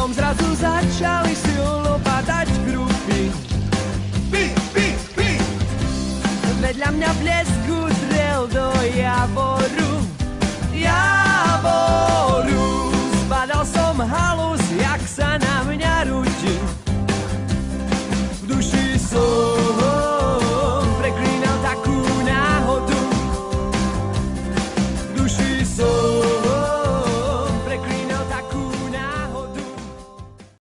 potom zrazu začali silno padať grupy. Pi, pi, pi. Vedľa mňa blesk